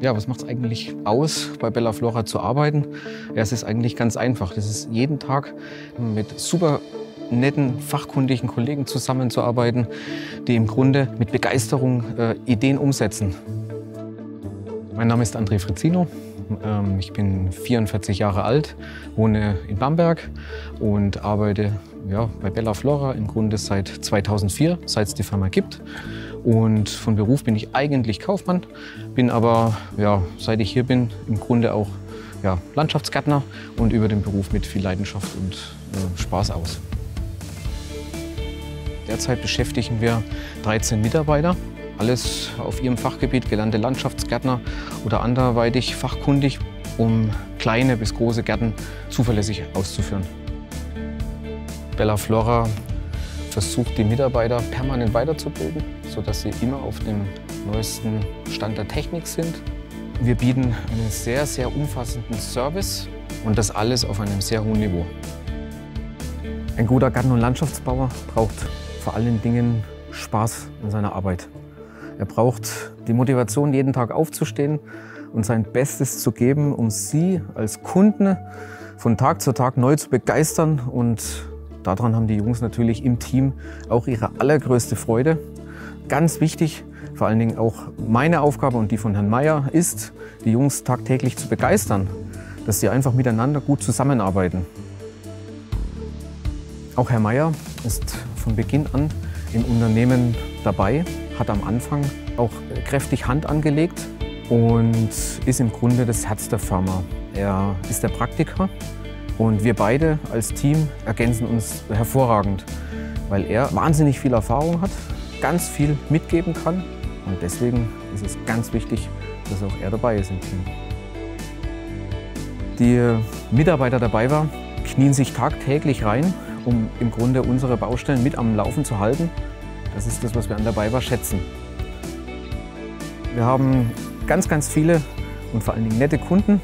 Ja, was macht es eigentlich aus, bei Bella Flora zu arbeiten? Ja, es ist eigentlich ganz einfach. Das ist jeden Tag mit super netten, fachkundigen Kollegen zusammenzuarbeiten, die im Grunde mit Begeisterung äh, Ideen umsetzen. Mein Name ist André Frizzino. Ähm, ich bin 44 Jahre alt, wohne in Bamberg und arbeite ja, bei Bella Flora im Grunde seit 2004, seit es die Firma gibt. Und von Beruf bin ich eigentlich Kaufmann, bin aber, ja, seit ich hier bin, im Grunde auch ja, Landschaftsgärtner und über den Beruf mit viel Leidenschaft und äh, Spaß aus. Derzeit beschäftigen wir 13 Mitarbeiter, alles auf ihrem Fachgebiet, gelernte Landschaftsgärtner oder anderweitig fachkundig, um kleine bis große Gärten zuverlässig auszuführen. Bella Flora versucht, die Mitarbeiter permanent weiterzubilden, sodass sie immer auf dem neuesten Stand der Technik sind. Wir bieten einen sehr, sehr umfassenden Service und das alles auf einem sehr hohen Niveau. Ein guter Garten- und Landschaftsbauer braucht vor allen Dingen Spaß an seiner Arbeit. Er braucht die Motivation, jeden Tag aufzustehen und sein Bestes zu geben, um Sie als Kunden von Tag zu Tag neu zu begeistern und Daran haben die Jungs natürlich im Team auch ihre allergrößte Freude. Ganz wichtig, vor allen Dingen auch meine Aufgabe und die von Herrn Mayer ist, die Jungs tagtäglich zu begeistern, dass sie einfach miteinander gut zusammenarbeiten. Auch Herr Mayer ist von Beginn an im Unternehmen dabei, hat am Anfang auch kräftig Hand angelegt und ist im Grunde das Herz der Firma. Er ist der Praktiker und wir beide als Team ergänzen uns hervorragend, weil er wahnsinnig viel Erfahrung hat, ganz viel mitgeben kann. Und deswegen ist es ganz wichtig, dass auch er dabei ist im Team. Die Mitarbeiter dabei war, knien sich tagtäglich rein, um im Grunde unsere Baustellen mit am Laufen zu halten. Das ist das, was wir an der BayWa schätzen. Wir haben ganz, ganz viele und vor allen Dingen nette Kunden,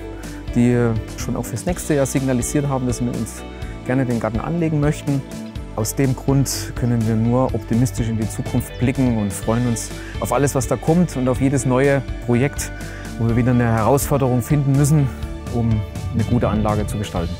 die schon auch fürs nächste Jahr signalisiert haben, dass sie mit uns gerne den Garten anlegen möchten. Aus dem Grund können wir nur optimistisch in die Zukunft blicken und freuen uns auf alles, was da kommt und auf jedes neue Projekt, wo wir wieder eine Herausforderung finden müssen, um eine gute Anlage zu gestalten.